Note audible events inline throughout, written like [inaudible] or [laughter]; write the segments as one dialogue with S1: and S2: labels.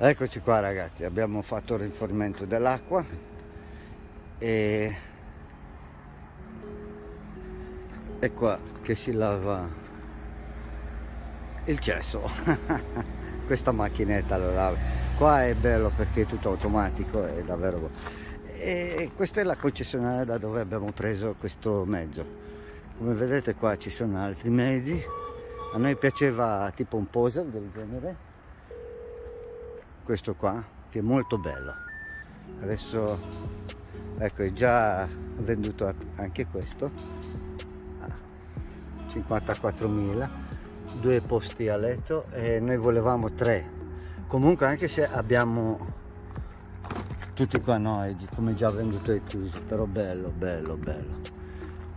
S1: Eccoci qua ragazzi, abbiamo fatto il rinfornimento dell'acqua e è qua che si lava il cesso. [laughs] Questa macchinetta lo lava. Qua è bello perché è tutto automatico è davvero e questa è la concessionaria da dove abbiamo preso questo mezzo. Come vedete qua ci sono altri mezzi. A noi piaceva tipo un poser del genere questo qua che è molto bello. Adesso ecco è già venduto anche questo. 54.000 ah, due posti a letto e noi volevamo tre. Comunque anche se abbiamo tutti qua noi come già venduto e chiuso però bello bello bello.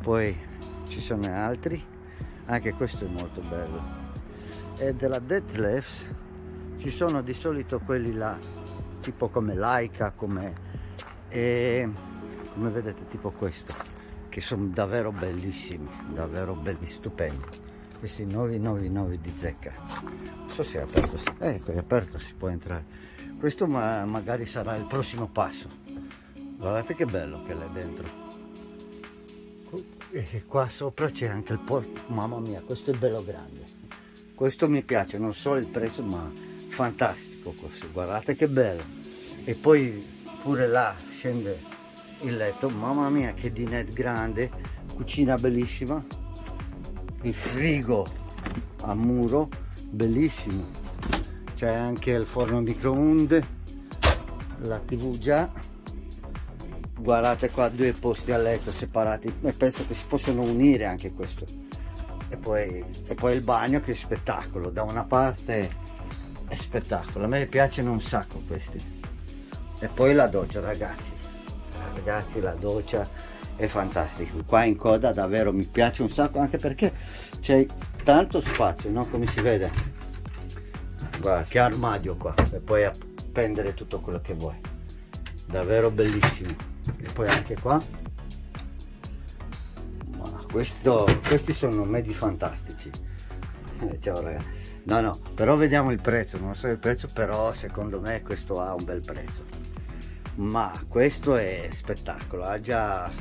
S1: Poi ci sono altri anche questo è molto bello. E della Deadlifts ci sono di solito quelli là tipo come Laika come, e, come vedete tipo questo che sono davvero bellissimi davvero belli stupendi. Questi nuovi nuovi nuovi di zecca. Non so se è aperto ecco è aperto si può entrare. Questo ma magari sarà il prossimo passo. Guardate che bello che è dentro. E qua sopra c'è anche il porto. Mamma mia questo è bello grande. Questo mi piace non solo il prezzo ma fantastico questo guardate che bello. E poi pure là scende il letto mamma mia che dinette grande cucina bellissima il frigo a muro bellissimo. C'è anche il forno a microonde la tv già. Guardate qua due posti a letto separati. E penso che si possono unire anche questo. E poi, e poi il bagno che spettacolo da una parte è spettacolo a me piacciono un sacco questi. E poi la doccia ragazzi. Ragazzi la doccia è fantastica. Qua in coda davvero mi piace un sacco anche perché c'è tanto spazio no? Come si vede. Guarda che armadio qua. E puoi appendere tutto quello che vuoi. Davvero bellissimo. E poi anche qua. Questo, questi sono mezzi fantastici. [laughs] Ciao ragazzi no no però vediamo il prezzo non so il prezzo però secondo me questo ha un bel prezzo. Ma questo è spettacolo ha già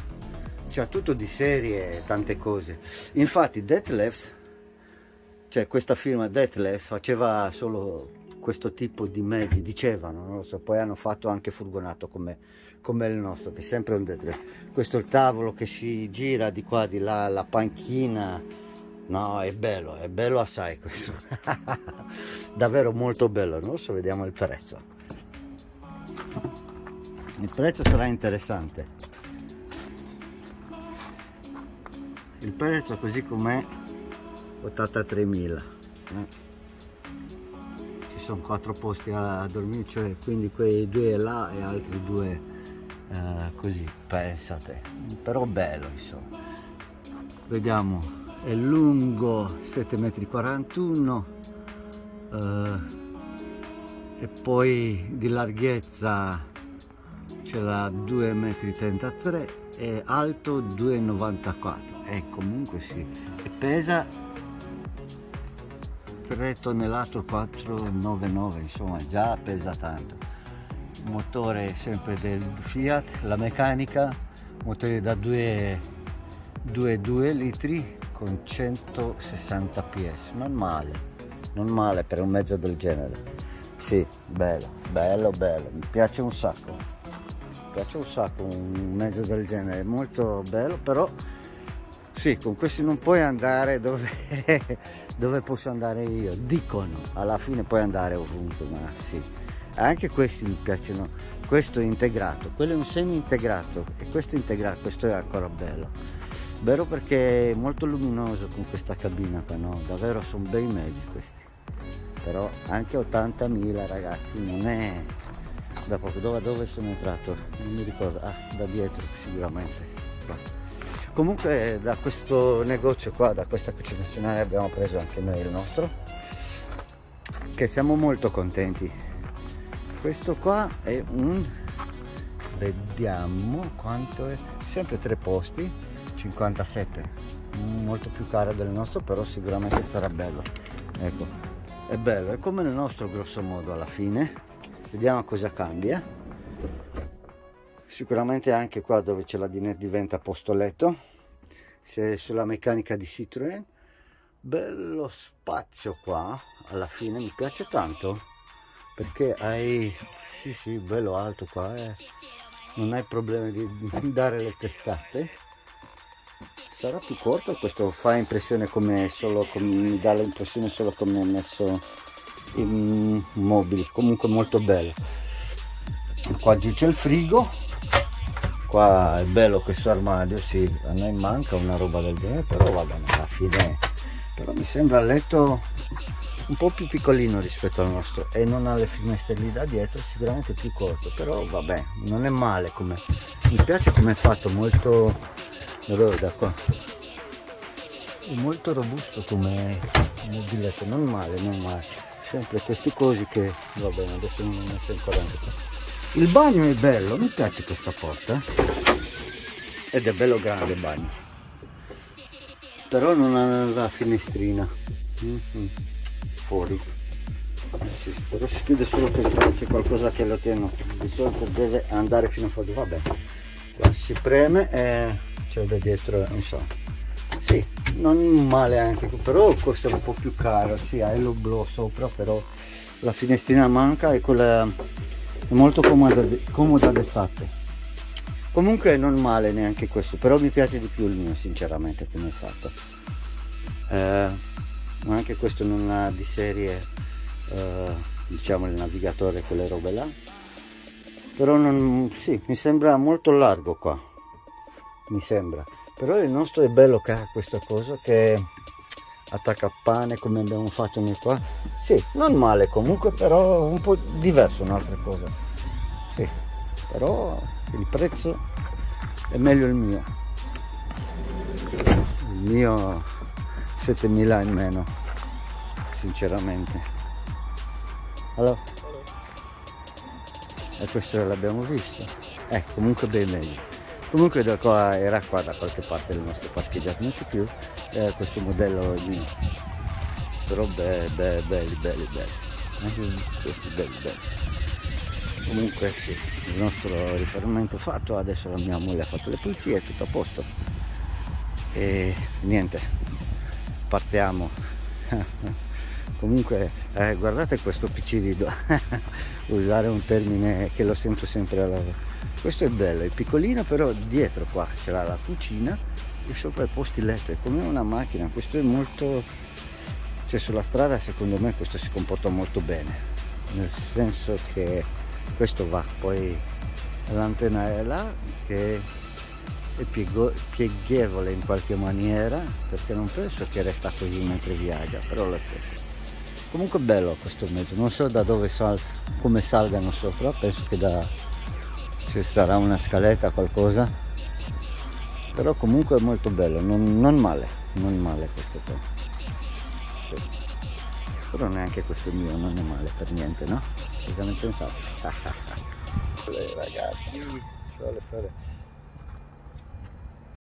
S1: c'ha tutto di serie tante cose. Infatti Deathless cioè questa firma Deathless faceva solo questo tipo di mezzi dicevano non lo so poi hanno fatto anche furgonato come, come il nostro che è sempre un Deathless. Questo è il tavolo che si gira di qua di là la panchina No, è bello, è bello assai questo. [laughs] Davvero molto bello. Adesso vediamo il prezzo. Il prezzo sarà interessante. Il prezzo così com'è 83.000. Eh. Ci sono quattro posti a dormire, cioè quindi quei due là e altri due eh, così, pensate. Però bello insomma. Vediamo è lungo 7,41 m eh, e poi di larghezza c'è la 2,33 m e alto 2,94 e comunque sì e pesa 3 tonnellate 499 insomma già pesa tanto. Motore sempre del Fiat la meccanica motore da 2,2 litri con 160 ps non male non male per un mezzo del genere. Sì bello bello bello mi piace un sacco. Mi piace un sacco un mezzo del genere molto bello però sì con questi non puoi andare dove, [laughs] dove posso andare io dicono. Alla fine puoi andare ovunque ma sì. Anche questi mi piacciono. Questo è integrato quello è un semi integrato e questo è integrato questo è ancora bello vero perché è molto luminoso con questa cabina qua no? Davvero sono bei mezzi questi. Però anche 80.000 ragazzi non è da poco. Dove, dove sono entrato? Non mi ricordo. Ah da dietro sicuramente. Qua. comunque da questo negozio qua da questa concessionaria abbiamo preso anche noi il nostro che siamo molto contenti. Questo qua è un vediamo quanto è sempre tre posti 57 molto più cara del nostro però sicuramente sarà bello. Ecco è bello è come il nostro grosso modo alla fine. Vediamo cosa cambia. Sicuramente anche qua dove c'è la dinette diventa posto letto. Se sulla meccanica di Citroën. Bello spazio qua alla fine mi piace tanto. Perché hai sì sì bello alto qua eh. Non hai problemi di [laughs] dare le testate? Sarà più corto questo fa impressione come solo come, mi dà l'impressione solo come messo in mobili comunque molto bello. Qua giù c'è il frigo qua è bello questo armadio sì a noi manca una roba del genere però va bene alla fine. Però mi sembra il letto un po' più piccolino rispetto al nostro e non ha le finestre lì da dietro sicuramente più corto però vabbè non è male come mi piace come è fatto molto da qua. È molto robusto come mobiletto non male non male. Sempre questi cosi che va bene adesso non ho messo ancora anche questo il bagno è bello mi piace questa porta ed è bello grande il bagno. Però non ha la finestrina. Mm -hmm. Fuori. Sì, però si chiude solo per c'è qualcosa che lo tiene. Di solito deve andare fino a fuori vabbè qua si preme e c'è da dietro insomma sì non male anche però costa un po' più caro. Sì ha il blu sopra però la finestrina manca e quella è molto comoda, comoda d'estate. Comunque non male neanche questo però mi piace di più il mio sinceramente come è fatto. Eh, anche questo non ha di serie eh, diciamo il navigatore quelle robe là. Però non, sì, mi sembra molto largo qua mi sembra. Però il nostro è bello che ha questa cosa che attacca pane come abbiamo fatto noi qua. Sì non male comunque però un po' diverso un'altra cosa. Sì però il prezzo è meglio il mio. Il mio 7000 in meno sinceramente. Allora? E questo l'abbiamo visto. Eh comunque ben meglio comunque da qua era qua da qualche parte del nostro parcheggiato non c'è più eh, questo modello mio però belli belli belli belli. Belli questi belli belli. Comunque sì il nostro riferimento fatto adesso la mia moglie ha fatto le pulizie tutto a posto. E niente partiamo. [laughs] Comunque eh, guardate questo piccirido [laughs] usare un termine che lo sento sempre alla questo è bello è piccolino però dietro qua c'era la cucina e sopra i posti letto. È come una macchina questo è molto cioè sulla strada secondo me questo si comporta molto bene. Nel senso che questo va poi l'antenna è là che è pieghevole in qualche maniera perché non penso che resta così mentre viaggia però lo stesso comunque bello questo mezzo non so da dove sal come salgano sopra penso che da ci sarà una scaletta qualcosa. Però comunque è molto bello non, non male non male questo qua. Sì. però neanche questo mio non è male per niente no? Cosa ne pensate? [laughs] Ragazzi sole sole